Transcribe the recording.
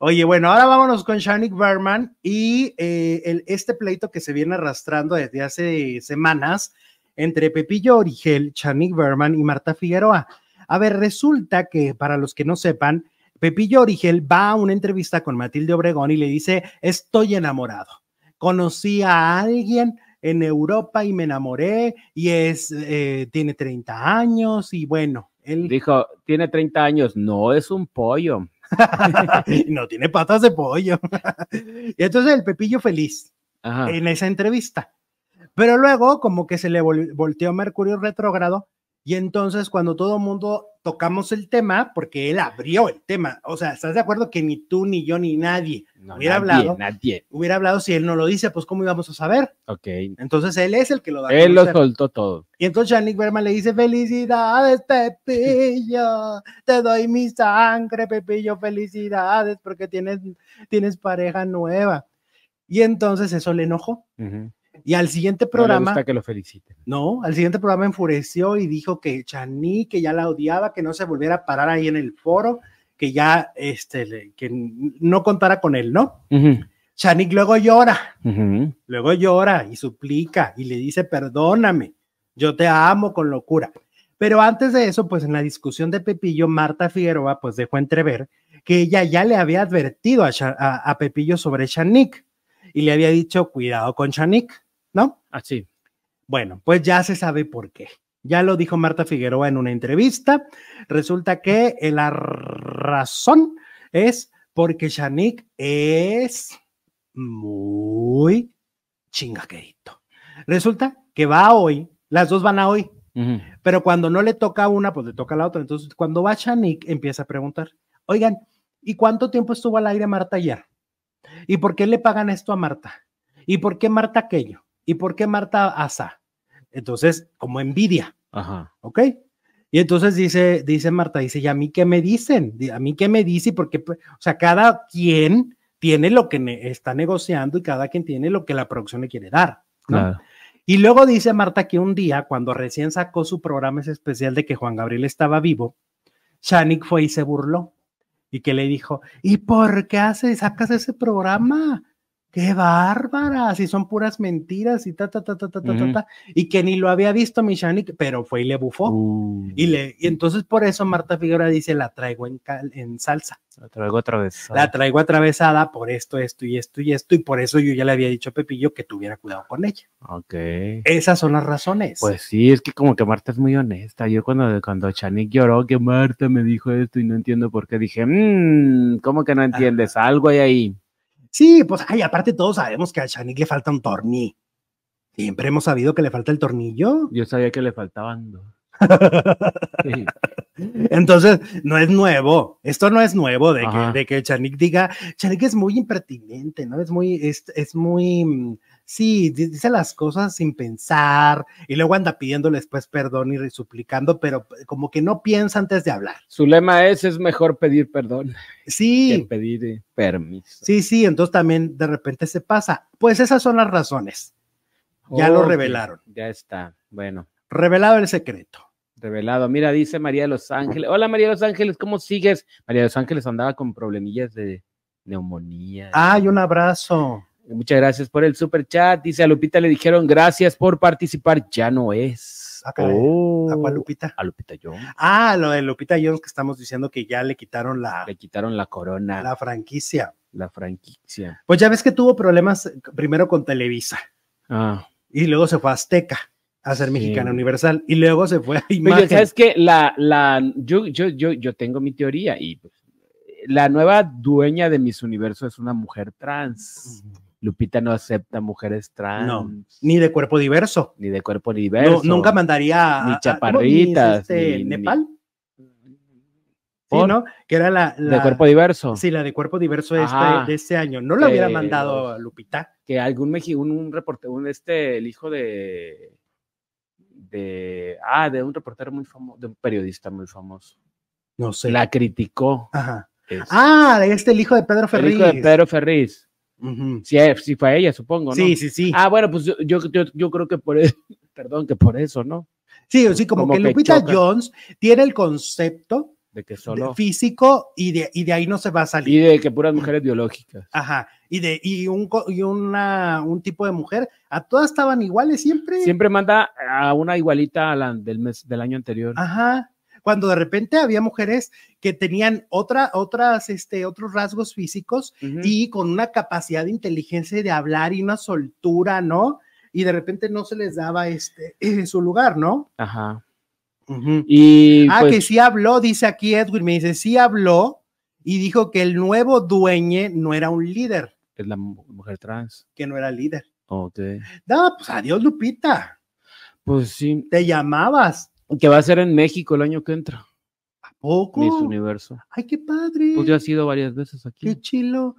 Oye, bueno, ahora vámonos con Shanik Berman y eh, el, este pleito que se viene arrastrando desde hace semanas entre Pepillo Origel, Shanik Berman y Marta Figueroa. A ver, resulta que para los que no sepan, Pepillo Origel va a una entrevista con Matilde Obregón y le dice, estoy enamorado. Conocí a alguien en Europa y me enamoré y es, eh, tiene 30 años y bueno, él... Dijo, tiene 30 años, no es un pollo. no tiene patas de pollo. y entonces el Pepillo feliz en esa entrevista. Pero luego como que se le volteó Mercurio retrógrado y entonces cuando todo el mundo tocamos el tema, porque él abrió el tema, o sea, ¿estás de acuerdo que ni tú, ni yo, ni nadie hubiera hablado? Nadie. Hubiera hablado si él no lo dice, pues ¿cómo íbamos a saber? Ok. Entonces él es el que lo da. Él lo soltó todo. Y entonces Yannick Berman le dice, felicidades, Pepillo, te doy mi sangre, Pepillo, felicidades, porque tienes, tienes pareja nueva. Y entonces eso le enojó. Y al siguiente programa. No que lo felicite. No, al siguiente programa enfureció y dijo que Chani, que ya la odiaba, que no se volviera a parar ahí en el foro, que ya este, que no contara con él, ¿no? Uh luego llora, luego llora y suplica y le dice, perdóname, yo te amo con locura. Pero antes de eso, pues en la discusión de Pepillo, Marta Figueroa pues dejó entrever que ella ya le había advertido a, a, Pepillo sobre Chanik y le había dicho, cuidado con Chanik ¿no? Así. Bueno, pues ya se sabe por qué. Ya lo dijo Marta Figueroa en una entrevista. Resulta que la razón es porque Shanik es muy chingaquerito. Resulta que va hoy, las dos van a hoy, pero cuando no le toca a una, pues le toca a la otra. Entonces, cuando va Shanik, empieza a preguntar, oigan, ¿y cuánto tiempo estuvo al aire Marta ayer? ¿Y por qué le pagan esto a Marta? ¿Y por qué Marta aquello? ¿Y por qué Marta asa? Entonces, como envidia. Ajá. ¿Ok? Y entonces dice, dice Marta, dice, ¿y a mí qué me dicen? ¿A mí qué me dice? Porque, o sea, cada quien tiene lo que está negociando y cada quien tiene lo que la producción le quiere dar. Claro. Y luego dice Marta que un día, cuando recién sacó su programa especial de que Juan Gabriel estaba vivo, Shanik fue y se burló y que le dijo, ¿y por qué hace, sacas ese programa? Qué bárbara, si son puras mentiras y ta, ta, ta, ta, ta, ta, ta, y que ni lo había visto Michani, pero fue y le bufó. Uh. Y, le, y entonces por eso Marta Figueroa dice, la traigo en, en salsa. La traigo atravesada. La traigo atravesada por esto, esto y esto y esto, y por eso yo ya le había dicho a Pepillo que tuviera cuidado con ella. Ok. Esas son las razones. Pues sí, es que como que Marta es muy honesta. Yo cuando, cuando Chanik lloró que Marta me dijo esto y no entiendo por qué, dije, mmm, ¿cómo que no entiendes? Algo hay ahí. Sí, pues, ay, aparte todos sabemos que a Shanik le falta un tornillo. Siempre hemos sabido que le falta el tornillo. Yo sabía que le faltaban dos. Entonces, no es nuevo. Esto no es nuevo de que, de que Chanik diga, Chanik es muy impertinente, ¿no? Es muy, es, es muy mm, sí, dice las cosas sin pensar y luego anda pidiéndole después perdón y suplicando, pero como que no piensa antes de hablar. Su lema es, es mejor pedir perdón. Sí. Que pedir eh, permiso. Sí, sí, entonces también de repente se pasa. Pues esas son las razones. Ya lo revelaron. Ya está, bueno. Revelado el secreto. Revelado. Mira, dice María de los Ángeles. Hola María de los Ángeles, ¿cómo sigues? María de los Ángeles andaba con problemillas de neumonía. Ay, un abrazo. Muchas gracias por el super chat. Dice a Lupita le dijeron gracias por participar. Ya no es. ¿A cuál Lupita? A Lupita Jones. Ah, lo de Lupita Jones que estamos diciendo que ya le quitaron la. Le quitaron la corona. La franquicia. La franquicia. Pues ya ves que tuvo problemas primero con Televisa. Ah. Y luego se fue a Azteca a ser Mexicana Universal. Y luego se fue a Imagen. ¿sabes que La, la, yo, yo, yo, yo tengo mi teoría y pues, la nueva dueña de Miss Universo es una mujer trans. Lupita no acepta mujeres trans. No, ni de cuerpo diverso. Ni de cuerpo diverso. nunca mandaría. Ni chaparritas. Este, Nepal. Sí, ¿no? Que era la, De cuerpo diverso. Sí, la de cuerpo diverso este, de este año. No lo hubiera mandado a Lupita. Que algún un, un reportero, un este, el hijo de. de. Ah, de un reportero muy famoso, de un periodista muy famoso. No sé. La criticó. Ajá. Ah, este, el hijo de Pedro Ferriz. El hijo de Pedro Ferriz sí, eh, sí, fue ella, supongo, ¿no? Sí, sí, sí. Ah, bueno, pues yo, yo, yo creo que por eso, perdón, que por eso, ¿no? Sí, sí, como, que, Lupita Jones tiene el concepto De que de solo. físico y de, y de ahí no se va a salir. Y de que puras mujeres biológicas. Ajá. Y de y un y una un tipo de mujer, a todas estaban iguales siempre. Siempre manda a una igualita a la del mes del año anterior. Ajá. Cuando de repente había mujeres que tenían otra, otras, este, otros rasgos físicos Ujú. y con una capacidad de inteligencia y de hablar y una soltura, ¿no? Y de repente no se les daba este eh, su lugar, ¿no? Ajá. Y Ah, pues, que sí habló, dice aquí Edwin, me dice, sí habló y dijo que el nuevo dueño no era un líder, es la mu- mujer trans. que no era líder. Ok. No, pues adiós, Lupita. Pues sí. Te llamabas. Que va a ser en México el año que entra. ¿A poco? Miss Universo. Ay, qué padre. Pues ya ha sido varias veces aquí. Qué chilo.